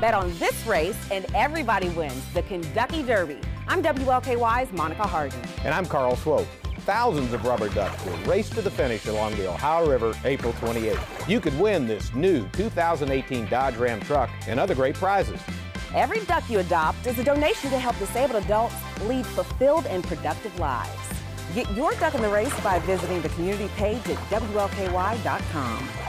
Bet on this race and everybody wins the KenDucky Derby. I'm WLKY's Monica Harden. And I'm Carl Swope. Thousands of rubber ducks will race to the finish along the Ohio River April 28th. You could win this new 2018 Dodge Ram truck and other great prizes. Every duck you adopt is a donation to help disabled adults lead fulfilled and productive lives. Get your duck in the race by visiting the community page at WLKY.com.